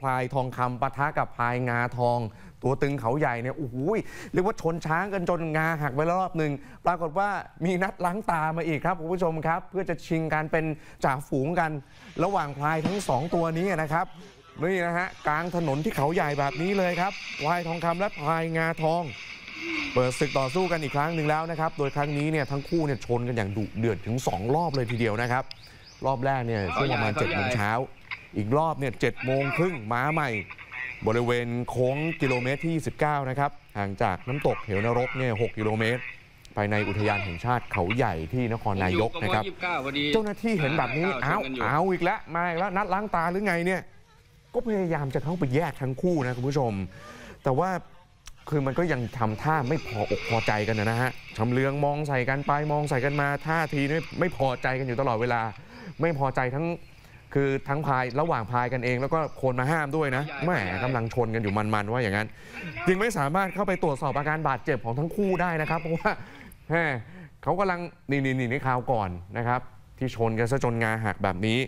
พลายทองคำปะทะกับพลายงาทอง ตัวตึงเขาใหญ่เนี่ยโอ้โหเรียกว่าชนช้างกันจนงาหักไปแล้วรอบหนึ่งปรากฏว่ามีนัดล้างตามาอีกครับคุณผู้ชมครับ เพื่อจะชิงการเป็นจ่าฝูงกัน ระหว่างพลายทั้งสองตัวนี้นะครับนี่นะฮะกลางถนนที่เขาใหญ่แบบนี้เลยครับพลายทองคำและพลายงาทอง เปิดศึกต่อสู้กันอีกครั้งหนึ่งแล้วนะครับโดยครั้งนี้เนี่ยทั้งคู่เนี่ยชนกันอย่างดุเดือดถึง 2 รอบเลยทีเดียวนะครับ รอบแรกเนี่ยช่วงประมาณ7จ็ดโมงเช้า อีกรอบเนี่ยเจ็ดโมงครึ่งม้าใหม่ บริเวณโค้งกิโลเมตรที่ 29 นะครับ ห่างจากน้ำตกเหวนรกเนี่ย6กิโลเมตรภายในอุทยานแห่งชาติเขาใหญ่ที่นครนายกนะครับ เจ้าหน้าที่เห็นแบบนี้อ่าเอาชนกันอยู่เอาอีกแล้วมาอีกแล้วนัดล้างตาหรือไงเนี่ย ก็พยายามจะเข้าไปแยกทั้งคู่นะคุณผู้ชม แต่ว่าคือมันก็ยังทำท่าไม่พบอกพอใจกันนะฮะชำเลืองมองใส่กันไปมองใส่กันมาท่าทีไม่ไม่พอใจกันอยู่ตลอดเวลา ไม่พอใจทั้ง คือทั้งพายระหว่างพายกันเอง แล้วก็คนมาห้ามด้วยนะแหมกำลังชนกันอยู่มันๆว่าอย่างนั้น จึงไม่สามารถเข้าไปตรวจสอบอาการบาดเจ็บของทั้งคู่ได้นะครับเพราะว่าแหมเขากำลังนี่นี่นี่ในข่าวก่อนนะครับ ที่ชนกันซะจนงาหักแบบนี้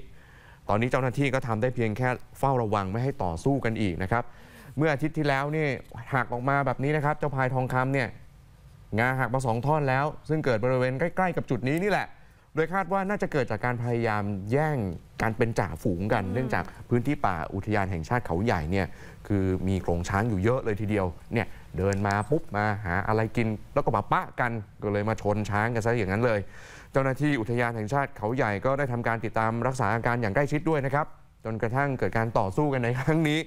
ตอนนี้เจ้าหน้าที่ก็ทำได้เพียงแค่เฝ้าระวังไม่ให้ต่อสู้กันอีกนะครับ เมื่ออาทิตย์ที่แล้วนี่หักออกมาแบบนี้นะครับ เจ้าพายทองคำเนี่ยงาหักมาสองท่อนแล้ว ซึ่งเกิดบริเวณใกล้ ๆ กับจุดนี้นี่แหละ โดยคาดว่าน่าจะเกิดจากการพยายามแย่ง การเป็นจ่าฝูงกัน เนื่องจากพื้นที่ป่าอุทยานแห่งชาติเขาใหญ่เนี่ยคือมีโขลงช้างอยู่เยอะเลยทีเดียวเนี่ยเดินมาปุ๊บมาหาอะไรกิน แล้วก็มาปะกันก็เลยมาชนช้างกันซะอย่างนั้นเลย เจ้าหน้าที่อุทยานแห่งชาติเขาใหญ่ก็ได้ทำการติดตามรักษาอาการอย่างใกล้ชิดด้วยนะครับจนกระทั่งเกิดการต่อสู้กันในครั้งนี้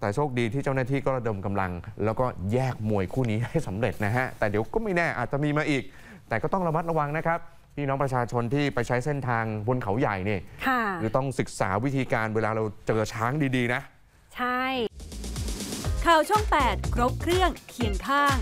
แต่โชคดีที่เจ้าหน้าที่ก็ระดมกำลัง แล้วก็แยกมวยคู่นี้ให้สำเร็จนะฮะแต่เดี๋ยวก็ไม่แน่อาจจะมีมาอีก แต่ก็ต้องระมัดระวังนะครับ พี่น้องประชาชนที่ไปใช้เส้นทางบนเขาใหญ่เนี่ยค่ะคือต้องศึกษาวิธีการเวลาเราเจอช้างดีๆนะ ใช่ ข่าวช่อง 8 ครบเครื่องเคียงข้าง